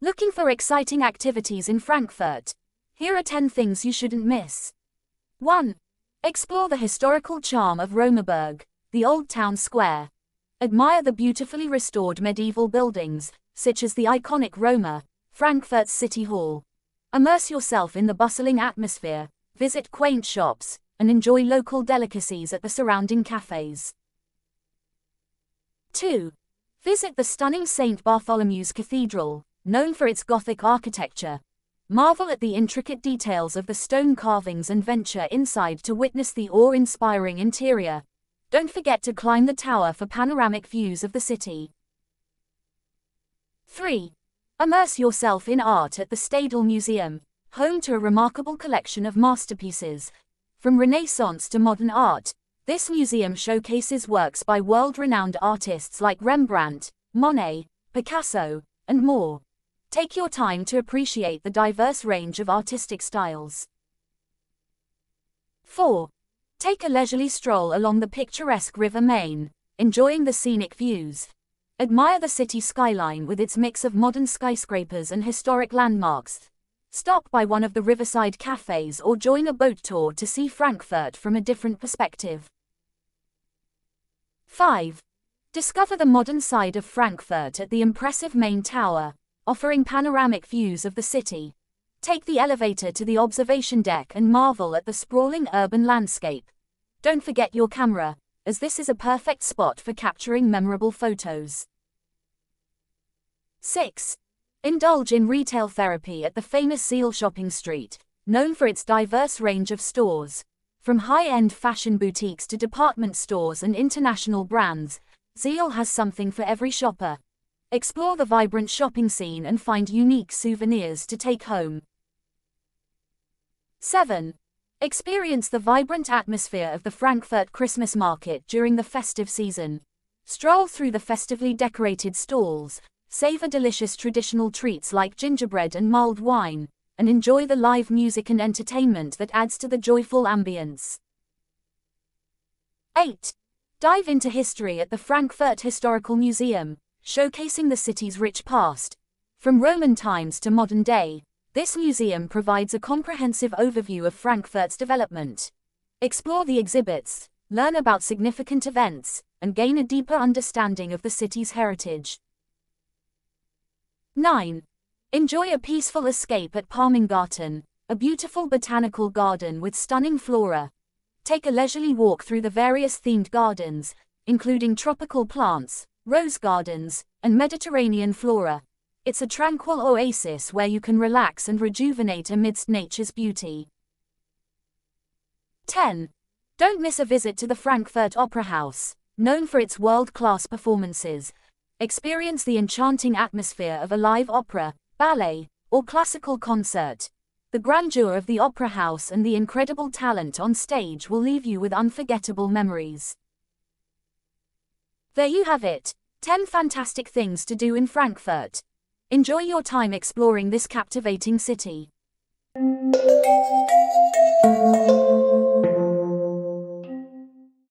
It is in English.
Looking for exciting activities in Frankfurt? Here are 10 things you shouldn't miss. 1. Explore the historical charm of Römerberg, the old town square. Admire the beautifully restored medieval buildings, such as the iconic Römer, Frankfurt's City Hall. Immerse yourself in the bustling atmosphere, visit quaint shops, and enjoy local delicacies at the surrounding cafes. 2. Visit the stunning St. Bartholomew's Cathedral, known for its Gothic architecture. Marvel at the intricate details of the stone carvings and venture inside to witness the awe-inspiring interior. Don't forget to climb the tower for panoramic views of the city. 3. Immerse yourself in art at the Städel Museum, home to a remarkable collection of masterpieces. From Renaissance to modern art, this museum showcases works by world-renowned artists like Rembrandt, Monet, Picasso, and more. Take your time to appreciate the diverse range of artistic styles. 4. Take a leisurely stroll along the picturesque River Main, enjoying the scenic views. Admire the city skyline with its mix of modern skyscrapers and historic landmarks. Stop by one of the riverside cafes or join a boat tour to see Frankfurt from a different perspective. 5. Discover the modern side of Frankfurt at the impressive main tower, offering panoramic views of the city. Take the elevator to the observation deck and marvel at the sprawling urban landscape. Don't forget your camera, as this is a perfect spot for capturing memorable photos. 6. Indulge in retail therapy at the famous Zeil Shopping Street, known for its diverse range of stores. From high-end fashion boutiques to department stores and international brands, Zeil has something for every shopper. Explore the vibrant shopping scene and find unique souvenirs to take home. 7. Experience the vibrant atmosphere of the Frankfurt Christmas market during the festive season. Stroll through the festively decorated stalls, savor delicious traditional treats like gingerbread and mulled wine, and enjoy the live music and entertainment that adds to the joyful ambience. 8. Dive into history at the Frankfurt Historical Museum, showcasing the city's rich past. From Roman times to modern day, this museum provides a comprehensive overview of Frankfurt's development. Explore the exhibits, learn about significant events, and gain a deeper understanding of the city's heritage. 9. Enjoy a peaceful escape at Palmengarten, a beautiful botanical garden with stunning flora. Take a leisurely walk through the various themed gardens, including tropical plants, rose gardens, and Mediterranean flora. It's a tranquil oasis where you can relax and rejuvenate amidst nature's beauty. 10. Don't miss a visit to the Frankfurt Opera House, known for its world-class performances. Experience the enchanting atmosphere of a live opera, ballet, or classical concert. The grandeur of the opera house and the incredible talent on stage will leave you with unforgettable memories. There you have it, 10 fantastic things to do in Frankfurt. Enjoy your time exploring this captivating city.